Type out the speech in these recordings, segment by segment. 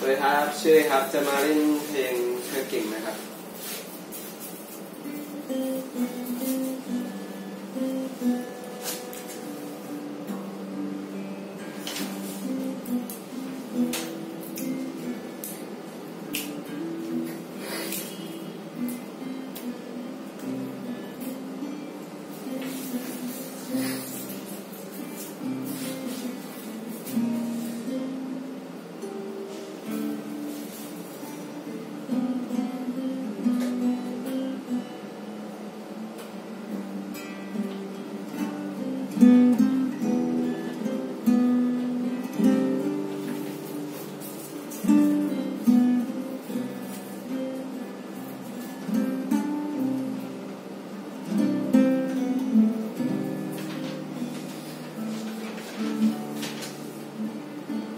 สวัสดีครับชื่อครับจะมาเล่นเพลงเธอเก่งนะครับ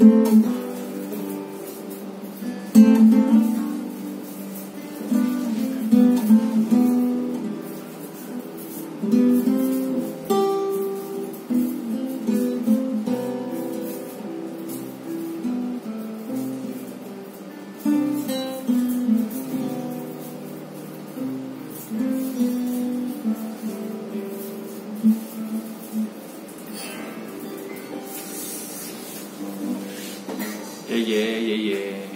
ย่เ yeah, yeah, yeah.